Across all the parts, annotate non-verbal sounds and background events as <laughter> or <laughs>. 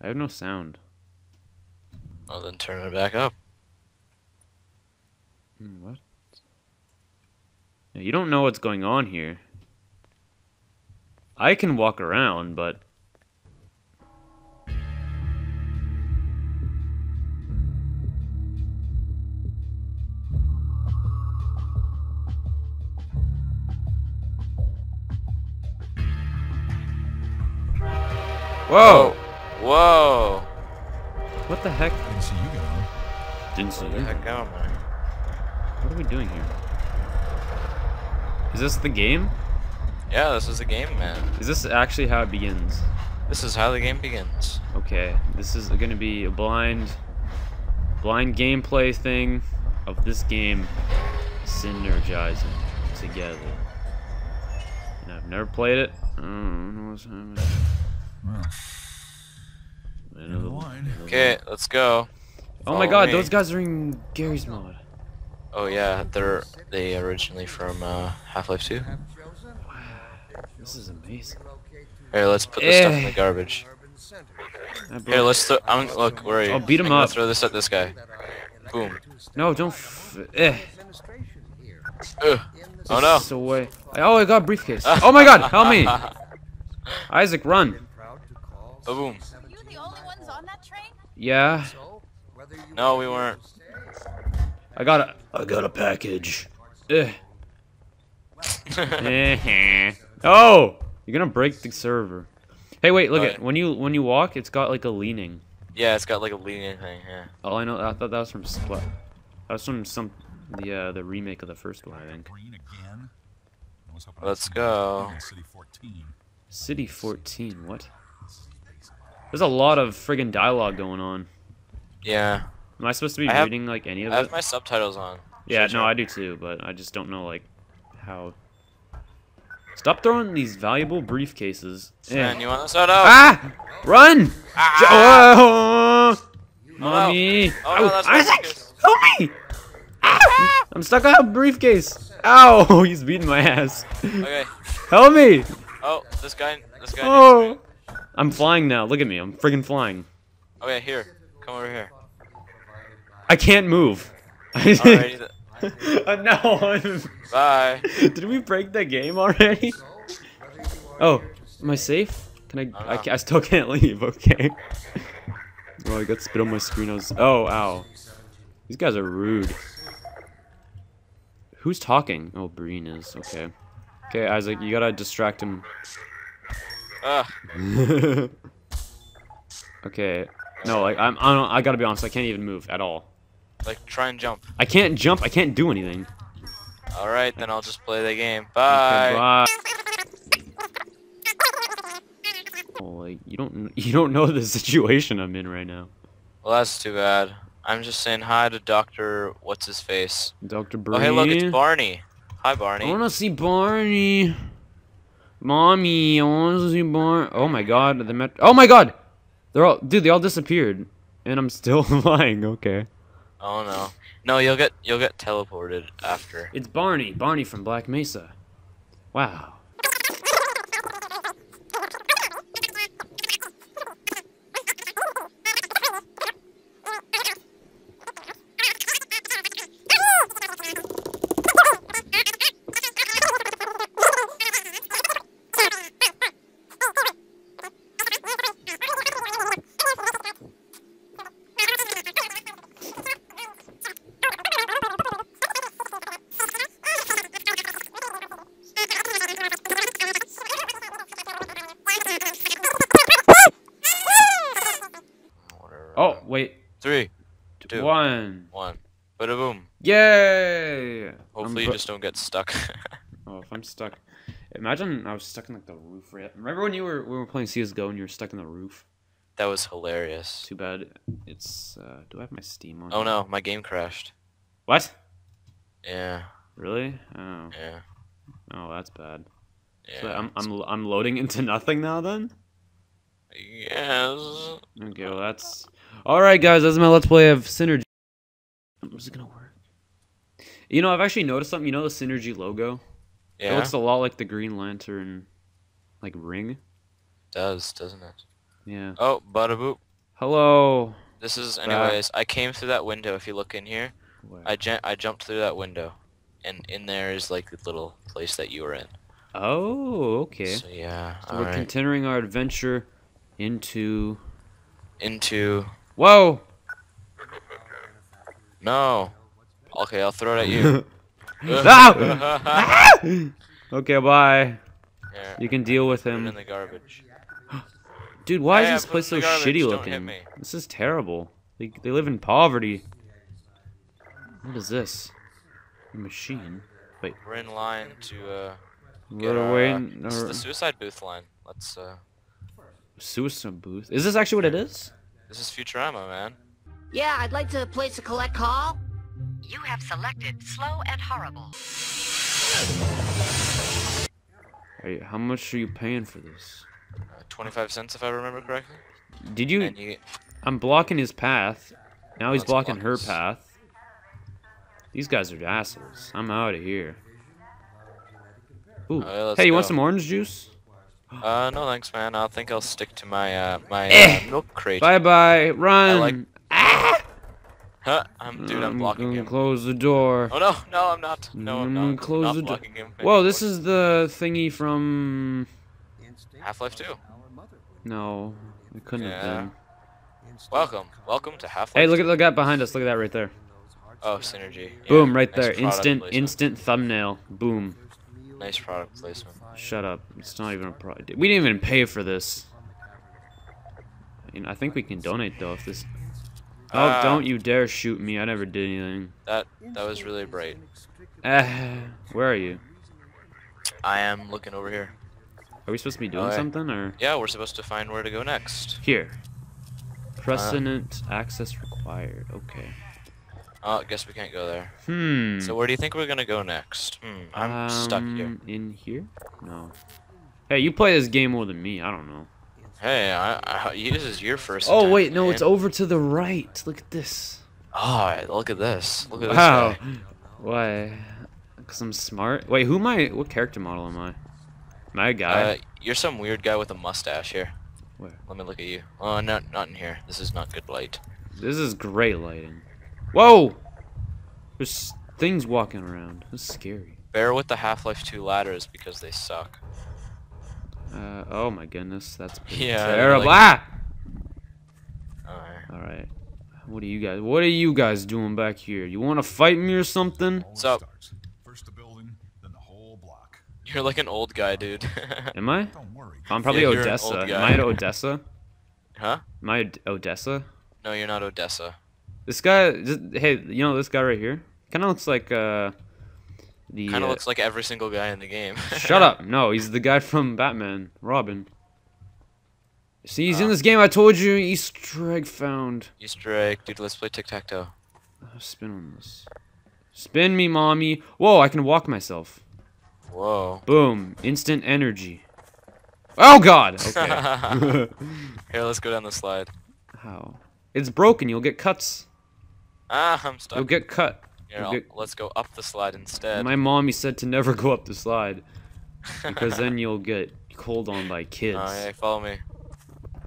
I have no sound. Well, then turn it back up. Hmm, what? Yeah, you don't know what's going on here. I can walk around, but Whoa! Whoa! What the heck? Didn't see you get on. Didn't see Where you. heck am I? What are we doing here? Is this the game? Yeah, this is the game, man. Is this actually how it begins? This is how the game begins. Okay, this is gonna be a blind, blind gameplay thing of this game synergizing together. And I've never played it. I don't know what's happening. Well, I end of the know- line. Okay, let's go. Oh my god, me. those guys are in Garry's mod. Oh yeah, they're they originally from uh, Half-Life 2. This is amazing. Here, let's put this stuff in Eh. the garbage. I Here, let's. Th I'm look. Where are you? I'll beat 'em I'm up. Throw this at this guy. Boom. No, don't. F eh. Ugh. Oh no. So way. Oh, I got a briefcase. <laughs> oh my god, help me! <laughs> Isaac, run. Oh, boom. Were you the only ones on that train? Yeah, No, we weren't. I got a. I got a package. Eh. <laughs> <laughs> Oh, you're gonna break the server. Hey, wait, look Oh, at yeah. when you when you walk, it's got like a leaning. yeah, it's got like a leaning thing. Yeah. Oh, I know. I thought that was from Splat. That was from some the uh, the remake of the first one, I think. Green again. I was hoping Let's go. City 14. City 14. What? There's a lot of friggin' dialogue going on. Yeah. Am I supposed to be have- reading like any of I it? I have my subtitles on. Yeah, Should no. I do too, but I just don't know like how. Stop throwing these valuable briefcases. Man, you want this out? Oh. Ah! Run! Ah! Oh! Mommy! Oh, no, that's Isaac! Help me! Ah! I'm stuck on a briefcase. Ow! <laughs> He's beating my ass. Okay. Help me! Oh, this guy. This guy. Oh! I'm flying now. Look at me. I'm friggin' flying. Okay, here. Come over here. I can't move. Alrighty. <laughs> Uh, no. <laughs> Bye. Did we break the game already? Oh, am I safe? Can I? I, Uh-huh. I still can't leave. <laughs> Okay. Oh, I got spit on my screen. I was. Oh, ow. These guys are rude. Who's talking? Oh, Breen is. Okay. Okay, Isaac, you gotta distract him. Ugh. <laughs> okay. No, like I'm. I, don't, I gotta be honest. I can't even move at all. Like, try and jump. I can't jump. I can't do anything. Alright, then I'll just play the game. Okay, Bye. bye. Oh, like you don't. <laughs> You don't know the situation I'm in right now. Well, that's too bad. I'm just saying hi to Doctor. What's his face? Dr. Breen. Oh, hey, look, it's Barney. Hi, Barney. I wanna see Barney. Mommy, I see Barney. Oh my god, the met- Oh my god! They're all- dude, they all disappeared. And I'm still <laughs> flying, okay. Oh no. No, you'll get you'll get teleported after. It's Barney, Barney from Black Mesa. Wow. Whatever. Oh, wait. Three, two, One. one. Bada boom. Yay! I'm Hopefully you bro- just don't get stuck. <laughs> Oh, if I'm stuck. Imagine I was stuck in like the roof. Right? Remember when you were we were playing CS:GO and you were stuck in the roof? that was hilarious. Too bad. It's. uh Do I have my Steam on? Oh no, my game crashed. What? Yeah, Really? Oh. yeah, Oh, that's bad. yeah. So I'm I'm I'm loading into nothing now then. Yes. Okay, well that's. All right, guys. That's my let's play of Synergy. Is it gonna work? You know, I've actually noticed something. You know the Synergy logo? Yeah. It looks a lot like the Green Lantern, like ring. does, doesn't it? Yeah. Oh, bada boop. Hello. This is, anyways, I came through that window. If you look in here, Where? I, I jumped through that window. And in there is like the little place that you were in. Oh, okay. So yeah, So we're alright. continuing our adventure into. Into... Whoa! No! Okay, I'll throw it at you. <laughs> <laughs> no! <laughs> okay, bye. Here, You can deal with him. in the garbage. <gasps> Dude, why Hey, is this place so garbage, shitty looking? This is terrible. They, they live in poverty. What is this? A machine. Wait, We're in line to, uh... Get we're our, uh, waiting. this is the suicide booth line. Let's, uh... suicide booth. Is this actually what it is? This is Futurama, man. Yeah, I'd like to place a collect call. You have selected slow and horrible. Are you, how much are you paying for this? Uh, 25 cents if I remember correctly. Did you? You I'm blocking his path. Now he's blocking block her his. path. These guys are assholes. I'm out of here. Ooh. Alright, let's hey, you want some orange juice? Uh, no thanks, man. I think I'll stick to my, uh, my, Eh. uh, milk crate. Bye bye. Run. like- ah! Huh? I'm, dude, I'm mm, blocking gonna him. Close the door. Oh no, no, I'm not. No, I'm I'm not. Mm, gonna I'm not the door. Whoa, this is the thingy from. Half-Life 2. No, it couldn't Yeah. have been. Welcome, welcome to Half-Life. Hey, look at the guy behind us. Look at that right there. Oh, synergy. Yeah, Boom, right nice there. Instant, placement. instant thumbnail. Boom. Nice product placement. Shut up. It's not even a product. We didn't even pay for this. I, mean, I think we can donate though if this. Oh, Ah. don't you dare shoot me! I never did anything. That that was really bright. Eh, where are you? I am looking over here. Are we supposed to be doing yeah. something or Yeah, we're supposed to find where to go next. here? Precedent access required. Okay. Oh, guess we can't go there. Hmm. So where do you think we're gonna go next? Hmm, I'm stuck here. Um, In here? No. Hey, you play this game more than me. I don't know. Hey, I, I, this is your first. Oh attempt, wait, no, it's over to the right. Look at this. Oh, look at this. Look at this. Wow. guy. Why? Cause I'm smart. Wait, who am I? What character model am I? Am I a guy? Uh, you're some weird guy with a mustache here. Where? Let me look at you. Oh, not not in here. This is not good light. This is great lighting. Whoa! There's things walking around. That's scary. Bear with the Half-Life 2 ladders because they suck. Uh, oh my goodness, that's pretty <laughs> Yeah, terrible. like- ah! Alright. All right. What are you guys? What are you guys doing back here? You want to fight me or something? Always So- starts. First the building, then the whole block. You're like an old guy, dude. <laughs> Am I? Don't worry. I'm probably Yeah, Odessa. Am. I at Odessa? huh? Am I Od- Odessa? No, you're not Odessa. This guy, just, hey, you know this guy right here? Kind of looks like uh, the. Kind of uh, looks like every single guy in the game. Shut up! <laughs> No, he's the guy from Batman, Robin. See, he's in Ah. this game. I told you, Easter egg found. Easter egg, dude. Let's play tic tac toe. Oh, spin on this. Spin me, mommy. Whoa, I can walk myself. Whoa. Boom, instant energy. Oh God. Okay. <laughs> <laughs> Here, let's go down the slide. How? It's broken. You'll get cuts. Ah, I'm stuck. You'll get cut. Here, let's go up the slide instead. My mommy said to never go up the slide <laughs> because then you'll get called on by kids. Oh, yeah, follow me.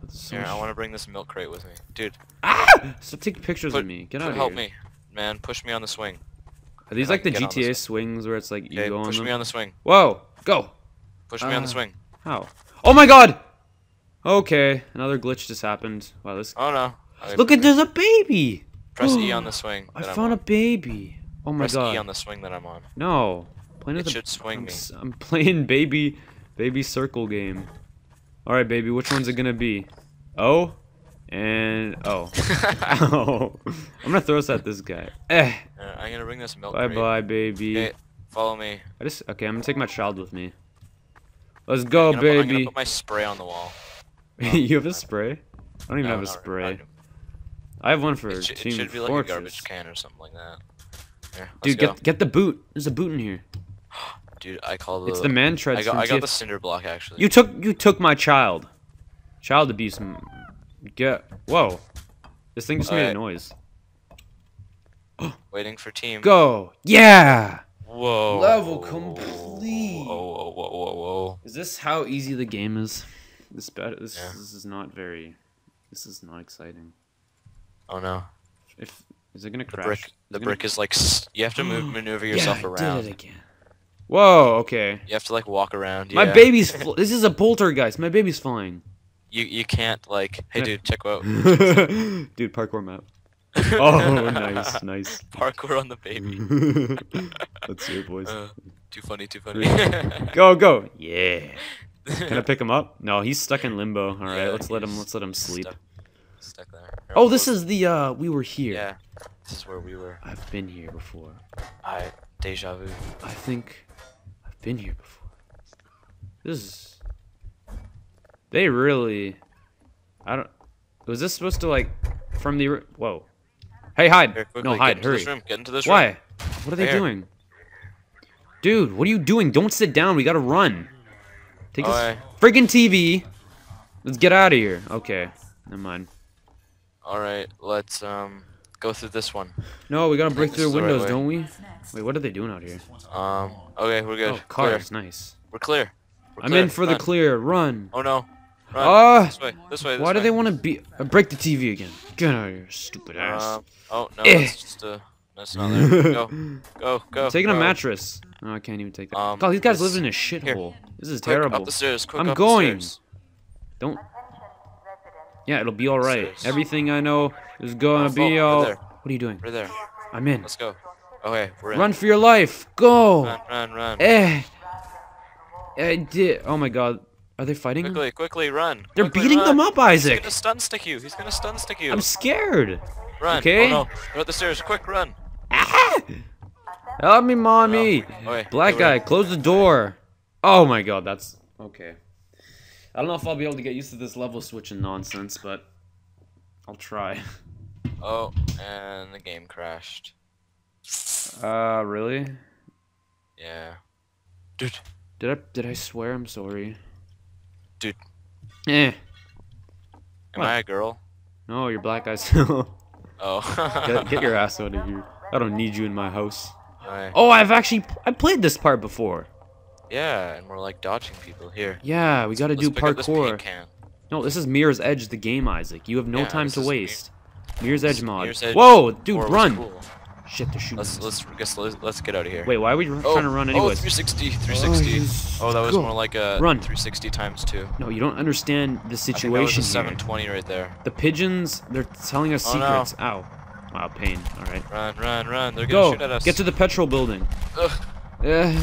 So Here, I want to bring this milk crate with me, dude. Ah! Stop taking pictures Put- of me. Get out of here. help me, man. Push me on the swing. Are these like the can get on GTA this swings where it's like you Okay, go on push them? me on the swing. Whoa, go. Push me on the Ah. swing. How? Oh my God. Okay, another glitch just happened. Wow, this. Oh no. Look at there's a baby. Press E on <gasps> the swing. I I'm found a baby. Oh my Press God. E on the swing that I'm on. No. Playing It a- should swing I'm, me. I'm playing baby, baby circle game. All right, baby. Which one's it gonna be? Oh, and oh, <laughs> oh. <laughs> I'm gonna throw this at this guy. Eh. Uh, I'm gonna bring this milk Bye crate. bye, baby. Okay, follow me. I just okay. I'm gonna take my child with me. Let's go, I'm gonna, put, I'm gonna baby. put my spray on the wall. <laughs> you have a spray? I don't even No, have a not- spray. not- I have one for It, should- it Team should be like Fortress. a garbage can or something like that. Here, Dude, go. get get the boot. There's a boot in here. <gasps> Dude, I call the. It's the man treads I got, I got the cinder block actually. You took you took my child. Child abuse. m- Get whoa. This thing just made a noise. <gasps> Waiting for team. Go. Yeah. Whoa. Level complete. Whoa, whoa, whoa, whoa, whoa. Is this how easy the game is? This bet this, Yeah. this is not very This is not exciting. Oh no. If is it gonna The crash? brick. Is The it gonna- brick is like. You have to move, <gasps> maneuver yourself yeah, I around. did it again. Whoa. Okay. You have to like walk around. My yeah. baby's. Fl- this is a poltergeist. My baby's flying. You you can't like. Hey Yeah. dude, check out <laughs> Dude, parkour map. <laughs> Oh, nice, nice. Parkour on the baby. Let's see it, boys. Uh, too funny, too funny. <laughs> Go, go. Yeah. Can I pick him up? No, he's stuck in limbo. All right, Yeah, let's let him. Let's let him sleep. Stuck, stuck there. Oh, this is the. uh We were here. Yeah. This is where we were. I've been here before. I deja vu. I think I've been here before. This is. They really. I don't. Was this supposed to like from the? Whoa. Hey, hide! Here, quickly, no, hide! Hurry! This room. Get into this room. Why? What are they Right here. doing? Dude, what are you doing? Don't sit down. We gotta run. Take this Alright. friggin' TV. Let's get out of here. Okay, never mind. All right, let's um go through this one. No, we gotta break through is the right windows, way. don't we? Wait, what are they doing out here? Um. Okay, we're good. Oh, Clear. cars, nice. We're clear. We're I'm clear. in for the clear. Run. Oh no. Run. Ah! This way. This way. This Why do they want to be uh, break the TV again? Get out of here, stupid ass. Um, oh no, Eh. that's just uh, that's not there. Go, <laughs> go, go. I'm taking a go. mattress. No, I can't even take that. Um, God, these guys this- live in a shithole. This is Quick, terrible. Up the stairs. Quick, I'm up going. The stairs. Don't. Yeah, it'll be all right. Everything I know is gonna Oh, be all. right there. What are you doing? Right there. I'm in. Let's go. Okay, we're in. Run for your life. Go. Run, run, run. Eh. I did. Oh my God. Are they fighting? Quickly, quickly, run. They're Quickly, beating run. them up, Isaac. He's gonna stun stick you. He's gonna stun stick you. I'm scared. Run. okay. Oh no. We're up the stairs. Quick, run. Ah! Help me, mommy. Oh, okay, Black we're guy, close the door. Oh my god, that's okay. I don't know if I'll be able to get used to this level switching nonsense, but I'll try. <laughs> Oh, and the game crashed. Uh, really? Yeah. Dude. Did I did I swear? I'm sorry. Dude. Eh. Am What? I a girl? No, you're black still. <laughs> Oh. <laughs> get, get your ass out of here. I don't need you in my house. Alright. Oh, I've actually I played this part before. Yeah, and we're like dodging people here. Yeah, we got to do pick up this paint parkour. can. No, this is Mirror's Edge, the game, Isaac. You have no Yeah, time to is Mir- waste. Mirror's Edge mod. Mirror's Edge Whoa, dude, run! cool. Shit, they're shooting. Let's let's guess let's, let's get out of here. Wait, why are we oh, trying to run Oh, 360, 360. yes, Oh, that was go. more like a Run. 360 times two. no, you don't understand the I think that was situation a here. 720 right there. The pigeons, they're telling us Oh, no. secrets. Ow. Wow, pain. All right. Run, run, run! They're gonna Go. shoot at us. Get to the petrol building. Ugh. Uh,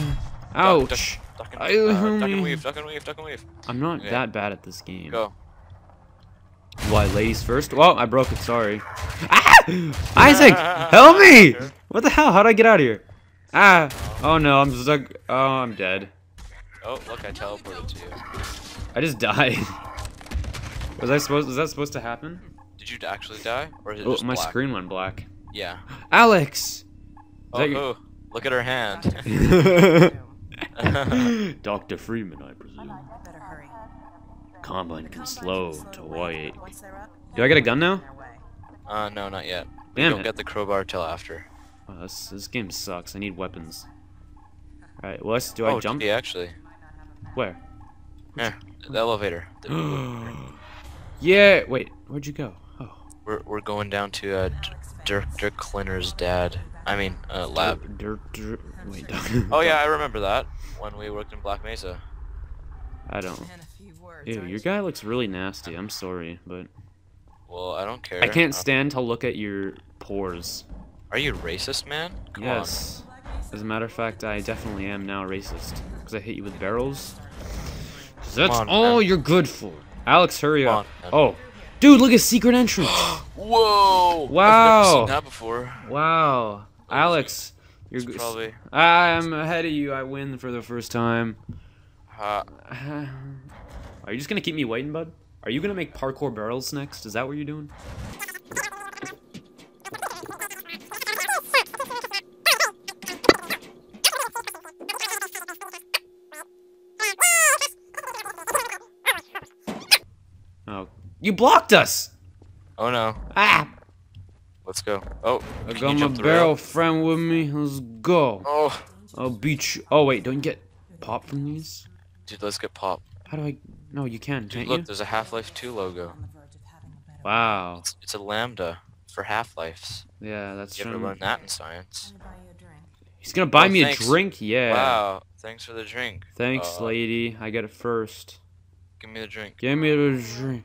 ouch. Duck, duck, and, I- uh, duck and homie. weave, duck and weave, duck and weave. I'm not Okay. that bad at this game. Go. Why, ladies first? Well, I broke it. Sorry. Ah! Isaac, <laughs> help me! What the hell? How'd I get out of here? Ah! Oh no, I'm stuck. Oh, I'm dead. Oh, look, I teleported to you. I just <laughs> died. Was I supposed? Was that supposed to happen? Did you actually die, or is it Oh, just my black? screen went black. Yeah. Alyx. Oh, that your- oh, look at her hand. <laughs> <laughs> Dr. Freeman, I presume. Better hurry. Combine can slow to wait. Once Do I get a gun now? uh, no, not yet. We Damn don't it. get the crowbar till after. Oh, this, this game sucks. I need weapons. Alright, Wes, do oh, I jump? Yeah, actually. Where? Here, the elevator. <gasps> Yeah, wait, where'd you go? Oh. we're we're going down to uh, D- Dirk Dirk Kleiner's dad. I mean, uh, lab. Dirt, dirt, wait. <laughs> Oh yeah, I remember that when we worked in Black Mesa. I don't. In a few words, Ew, your guy looks really nasty. I'm sorry, but Well, I don't care. I can't stand to look at your pores. Are you racist, man? Come yes. As a matter of fact, I definitely am now racist because I hit you with barrels. That's on, all man. you're good for. Alyx, hurry Come up. on, oh, dude, look at secret entrance. on. <gasps> Whoa! I've Wow. never seen that before. wow, Alyx, you're It's probably. I'm ahead of you. I win for the first time. Uh, Are you just gonna keep me waiting, bud? Are you gonna make parkour barrels next? Is that what you're doing? <laughs> Oh, you blocked us! oh no. Ah! Let's go. Oh, I got my barrel friend with me. Let's go. Oh, I'll beat you. Oh wait, don't you get pop from these? dude, let's get pop. How do I? No, you can, Dude, can't look, you? there's a Half-Life 2 logo. On the verge of having a better Wow. It's, it's a lambda for half-lives. Yeah, that's You ever true. learn that in science? He's gonna buy Oh, me thanks. a drink. Yeah. Wow, thanks for the drink. Thanks, Uh, lady. I got it first. Give me the drink. Give me the drink.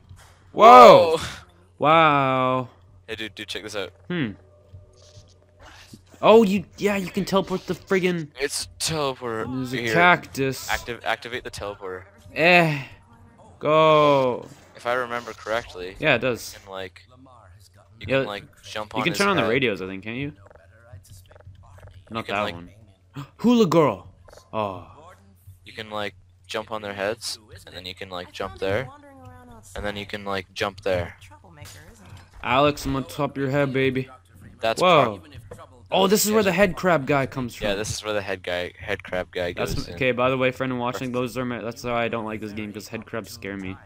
Whoa! Wow. Hey, dude, dude, check this out. Hmm. Oh, you. Yeah, you can teleport the friggin'. It's a teleporter. There's a Here, cactus. Active, activate the teleporter. Eh. Go. If I remember correctly, Yeah, it does. you can like, you Yeah, can like jump on. You can turn on the radios, I think, can't you? Not can, that like- one. <gasps> Hula girl. Oh. You can like jump on their heads, and then you can like jump there, and then you can like jump there. Alyx, I'm on top of your head, baby. That's Whoa. Oh, this is where the head crab guy comes from. yeah, this is where the head guy, head crab guy goes. That's okay. By the way, friend, and watching those are my, that's why I don't like this game because head crabs scare me.